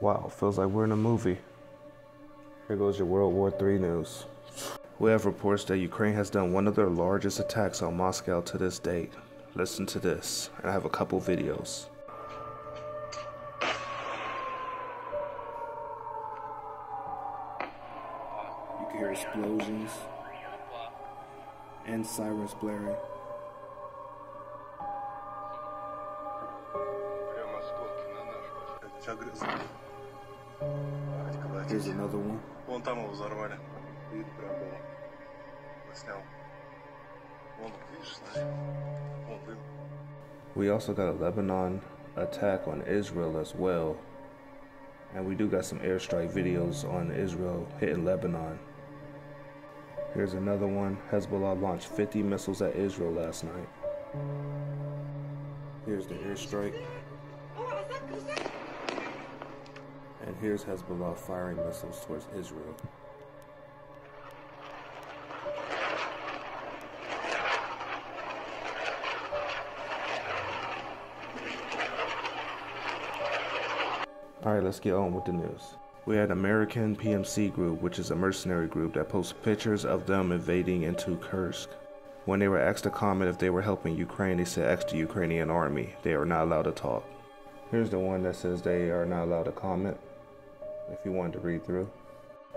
Wow, feels like we're in a movie. Here goes your World War III news. We have reports that Ukraine has done one of their largest attacks on Moscow to this date. Listen to this, and I have a couple videos. You can hear explosions and sirens blaring. Here's another one. Вон там его взорвали. Видно прям было. Снял. Вон, видишь, значит. Вон дым. We also got a Lebanon attack on Israel as well. And we do got some airstrike videos on Israel hitting Lebanon. Here's another one. Hezbollah launched 50 missiles at Israel last night. Here's the airstrike. Here's Hezbollah firing missiles towards Israel. Alright, let's get on with the news. We had American PMC Group, which is a mercenary group that posts pictures of them invading into Kursk. When they were asked to comment if they were helping Ukraine, they said ask the Ukrainian army. They are not allowed to talk. Here's the one that says they are not allowed to comment, if you wanted to read through.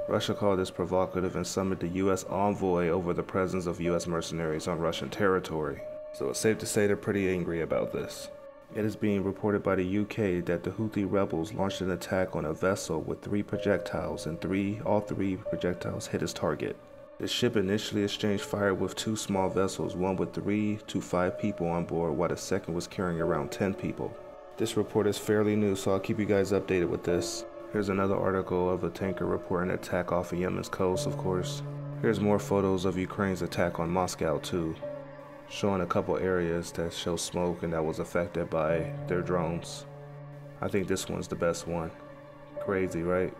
Russia called this provocative and summoned the U.S. envoy over the presence of U.S. mercenaries on Russian territory. So it's safe to say they're pretty angry about this. It is being reported by the UK that the Houthi rebels launched an attack on a vessel with three projectiles and three all three projectiles hit its target. The ship initially exchanged fire with two small vessels, one with three to five people on board, while the second was carrying around 10 people. This report is fairly new, so I'll keep you guys updated with this. Here's another article of a tanker reporting attack off of Yemen's coast, of course. Here's more photos of Ukraine's attack on Moscow, too showing a couple areas that show smoke and that was affected by their drones. I think this one's the best one. Crazy, right?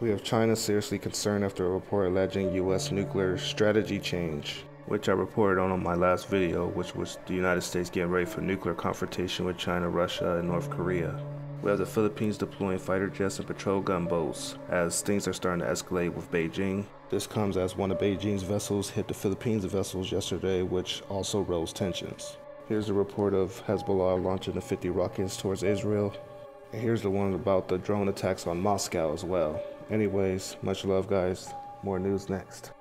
We have China seriously concerned after a report alleging U.S. nuclear strategy change, which I reported on on my last video, which was the United States getting ready for nuclear confrontation with China, Russia, and North Korea. We have the Philippines deploying fighter jets and patrol gunboats as things are starting to escalate with Beijing. This comes as one of Beijing's vessels hit the Philippines vessels yesterday, which also rose tensions. Here's a report of Hezbollah launching the 50 rockets towards Israel. And here's the one about the drone attacks on Moscow as well. Anyways, much love, guys. More news next.